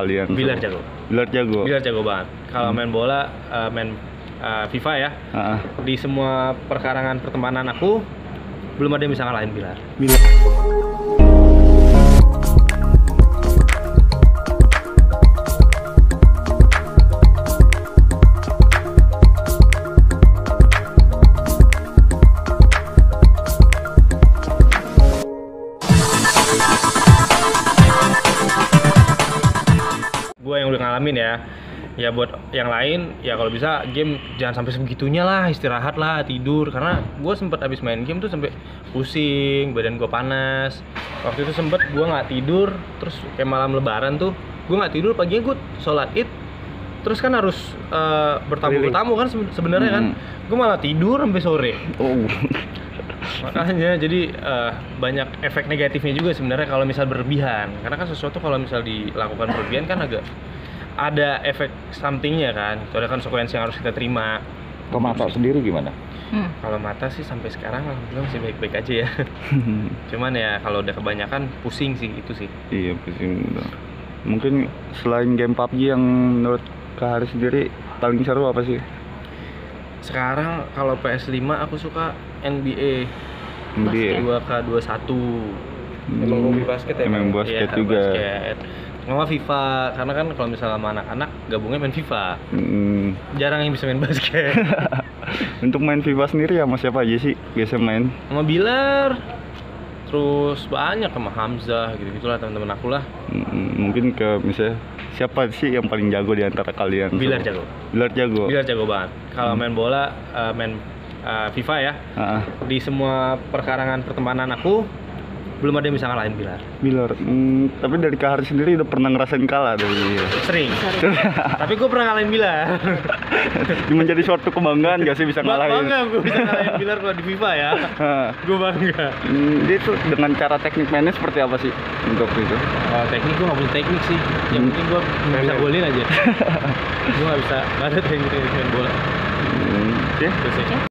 kalian? Bilar jago. Bilar jago. Bilar jago banget. Kalau main bola, eh, main eh, FIFA ya, ah. di semua perkarangan pertemanan aku belum ada yang bisa ngalahin Bilar. Bilar. Gue yang udah ngalamin ya. Ya buat yang lain ya kalau bisa game jangan sampai sebegitunya lah istirahat lah tidur karena gue sempet abis main game tuh sampai pusing badan gue panas waktu itu sempet gue nggak tidur terus kayak malam lebaran tuh gue nggak tidur paginya gue sholat id terus kan harus eh, bertamu bertamu kan seben- sebenarnya kan Hmm. gue malah tidur sampai sore Oh. Makanya jadi eh, banyak efek negatifnya juga sebenarnya kalau misal berlebihan karena kan sesuatu kalau misal dilakukan berlebihan kan agak ada efek somethingnya kan itu ada konsekuensi yang harus kita terima Ke mata sendiri gimana? Hmm. kalau mata sih sampai sekarang alhamdulillah masih baik-baik aja ya cuman ya kalau udah kebanyakan pusing sih itu sih iya pusing. Mungkin selain game PUBG yang menurut Kak Haris sendiri paling seru apa sih? Sekarang kalau PS5 aku suka NBA NBA. 2K21 Hmm. Emang hobi basket ya? Emang basket Iya, juga. basket. Nggak FIFA, karena kan kalau misalnya sama anak-anak gabungnya main FIFA. Hmm. Jarang yang bisa main basket. Untuk main FIFA sendiri ya sama siapa aja sih biasa main? sama Bilar, terus banyak sama Hamzah gitu gitulah teman-teman aku lah. Hmm, mungkin ke misalnya siapa sih yang paling jago di antara kalian? Bilar jago. Bilar jago. Bilar jago banget. Kalau main bola, eh, main eh, FIFA ya, Ah, ah. di semua perkarangan pertemanan aku belum ada yang bisa ngalahin Bilar. Bilar. Hmm, tapi dari Kak Haris sendiri udah pernah ngerasain kalah dari dia. Sering. Tapi gue pernah ngalahin Bilar. Menjadi suatu kebanggaan gak sih bisa ngalahin? Bangga gue bisa ngalahin Bilar kalau di FIFA ya. Gue bangga. Hmm, dia tuh dengan cara teknik mainnya seperti apa sih untuk itu? Kalau teknik gue gak punya teknik sih. Yang Hmm. penting gue bisa golin aja. gue gak bisa, gak ada teknik teknik main bola. Hmm, ya.